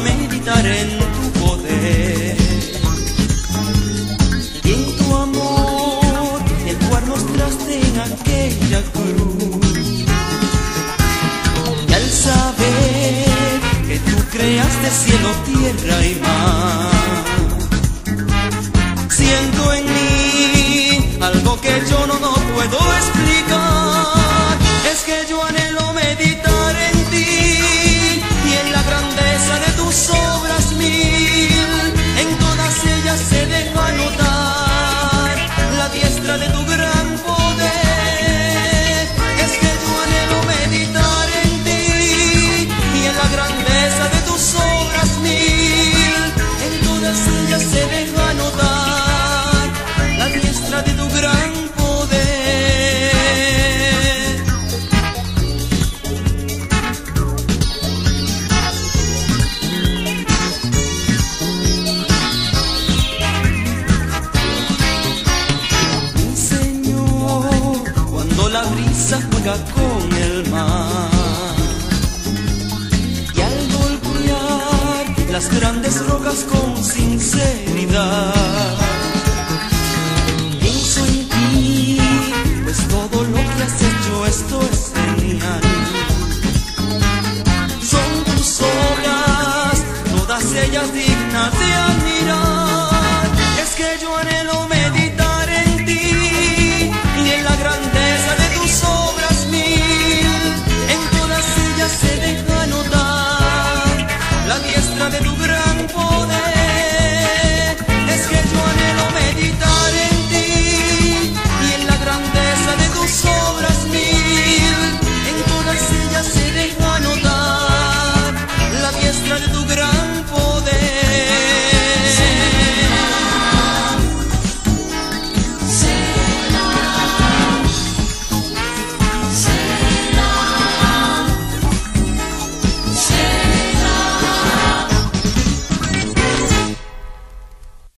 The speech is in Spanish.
meditar en tu poder y en tu amor, el cual mostraste en aquella cruz. Y al saber que tú creaste cielo, tierra y mar, siento en mí algo que yo no, no puedo explicar. con el mar. Y al golpear las grandes rocas con sinceridad, pienso en ti, pues todo lo que has hecho esto es genial. Son tus obras, todas ellas dignas de admirar. Es que yo anhelo meditar.